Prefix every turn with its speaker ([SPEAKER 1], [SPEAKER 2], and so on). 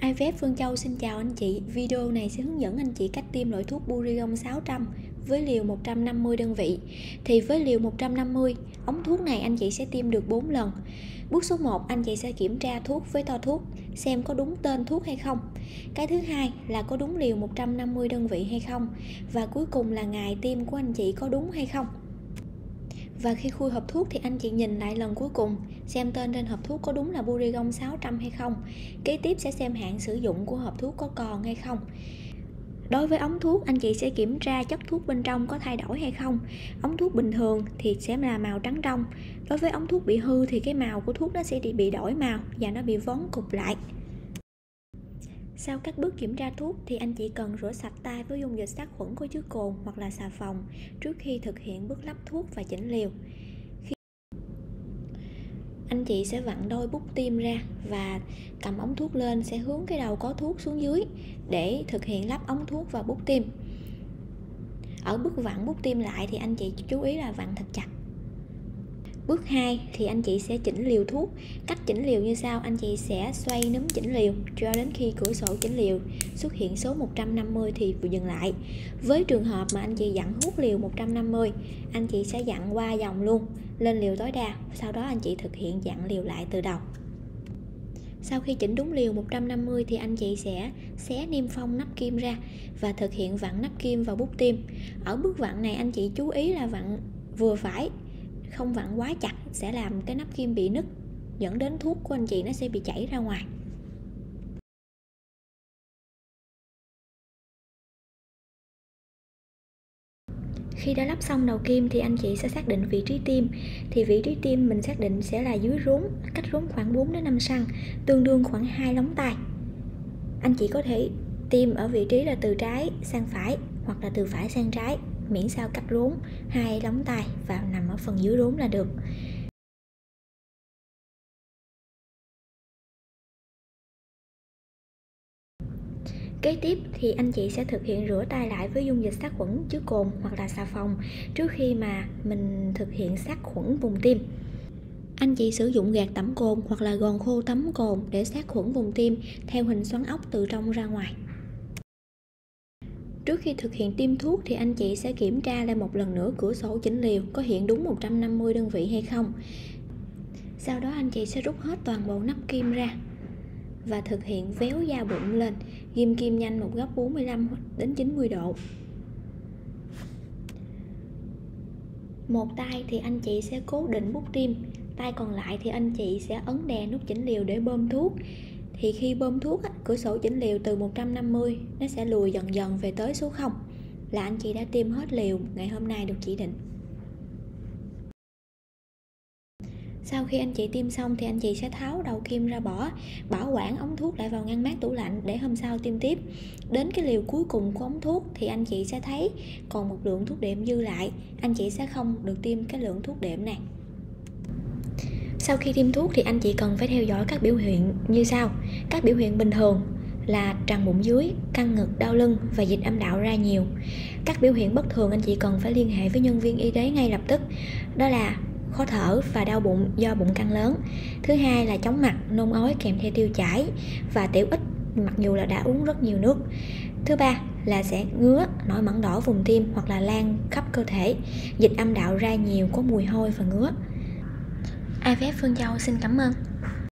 [SPEAKER 1] IVF Phương Châu xin chào anh chị. Video này sẽ hướng dẫn anh chị cách tiêm loại thuốc Burion 600 với liều 150 đơn vị. Thì với liều 150, ống thuốc này anh chị sẽ tiêm được 4 lần. Bước số 1, anh chị sẽ kiểm tra thuốc với to thuốc, xem có đúng tên thuốc hay không. Cái thứ hai là có đúng liều 150 đơn vị hay không. Và cuối cùng là ngày tiêm của anh chị có đúng hay không và khi khui hộp thuốc thì anh chị nhìn lại lần cuối cùng xem tên trên hộp thuốc có đúng là Burigon 600 hay không. Kế tiếp sẽ xem hạn sử dụng của hộp thuốc có còn hay không. Đối với ống thuốc, anh chị sẽ kiểm tra chất thuốc bên trong có thay đổi hay không. Ống thuốc bình thường thì sẽ là màu trắng trong. Đối với ống thuốc bị hư thì cái màu của thuốc nó sẽ bị đổi màu và nó bị vón cục lại. Sau các bước kiểm tra thuốc thì anh chị cần rửa sạch tay với dung dịch sát khuẩn có chứa cồn hoặc là xà phòng trước khi thực hiện bước lắp thuốc và chỉnh liều. Khi anh chị sẽ vặn đôi bút tim ra và cầm ống thuốc lên sẽ hướng cái đầu có thuốc xuống dưới để thực hiện lắp ống thuốc vào bút tim. Ở bước vặn bút tim lại thì anh chị chú ý là vặn thật chặt Bước 2 thì anh chị sẽ chỉnh liều thuốc. Cách chỉnh liều như sau, anh chị sẽ xoay núm chỉnh liều cho đến khi cửa sổ chỉnh liều xuất hiện số 150 thì dừng lại. Với trường hợp mà anh chị dặn hút liều 150, anh chị sẽ dặn qua dòng luôn lên liều tối đa, sau đó anh chị thực hiện dặn liều lại từ đầu. Sau khi chỉnh đúng liều 150 thì anh chị sẽ xé niêm phong nắp kim ra và thực hiện vặn nắp kim vào bút tim. Ở bước vặn này anh chị chú ý là vặn vừa phải không vặn quá chặt sẽ làm cái nắp kim bị nứt, dẫn đến thuốc của anh chị nó sẽ bị chảy ra ngoài. Khi đã lắp xong đầu kim thì anh chị sẽ xác định vị trí tim. Thì vị trí tim mình xác định sẽ là dưới rốn, cách rốn khoảng 4 đến 5 cm tương đương khoảng hai lóng tay anh chị có thể tim ở vị trí là từ trái sang phải hoặc là từ phải sang trái miễn sao cách rốn, hai lóng tay và nằm ở phần dưới rốn là được Kế tiếp thì anh chị sẽ thực hiện rửa tay lại với dung dịch sát khuẩn chứa cồn hoặc là xà phòng trước khi mà mình thực hiện sát khuẩn vùng tim. Anh chị sử dụng gạt tẩm cồn hoặc là gòn khô tắm cồn để sát khuẩn vùng tim theo hình xoắn ốc từ trong ra ngoài. Trước khi thực hiện tiêm thuốc thì anh chị sẽ kiểm tra lại một lần nữa cửa sổ chỉnh liều có hiện đúng 150 đơn vị hay không. Sau đó anh chị sẽ rút hết toàn bộ nắp kim ra và thực hiện véo da bụng lên, ghim kim nhanh một góc 45 đến 90 độ. Một tay thì anh chị sẽ cố định bút tim, tay còn lại thì anh chị sẽ ấn đè nút chỉnh liều để bơm thuốc thì khi bơm thuốc cửa sổ chỉnh liều từ 150 nó sẽ lùi dần dần về tới số 0 là anh chị đã tiêm hết liều, ngày hôm nay được chỉ định. Sau khi anh chị tiêm xong thì anh chị sẽ tháo đầu kim ra bỏ, bảo quản ống thuốc lại vào ngăn mát tủ lạnh để hôm sau tiêm tiếp. Đến cái liều cuối cùng của ống thuốc thì anh chị sẽ thấy còn một lượng thuốc đệm dư lại, anh chị sẽ không được tiêm cái lượng thuốc đệm này sau khi tiêm thuốc thì anh chị cần phải theo dõi các biểu hiện như sau. Các biểu hiện bình thường là tràn bụng dưới, căng ngực, đau lưng và dịch âm đạo ra nhiều. Các biểu hiện bất thường anh chị cần phải liên hệ với nhân viên y tế ngay lập tức. Đó là khó thở và đau bụng do bụng căng lớn. Thứ hai là chóng mặt, nôn ói kèm theo tiêu chảy và tiểu ít, mặc dù là đã uống rất nhiều nước. Thứ ba là sẽ ngứa, nổi mẩn đỏ vùng tim hoặc là lan khắp cơ thể. Dịch âm đạo ra nhiều có mùi hôi và ngứa. IVF Phương Châu xin cảm ơn.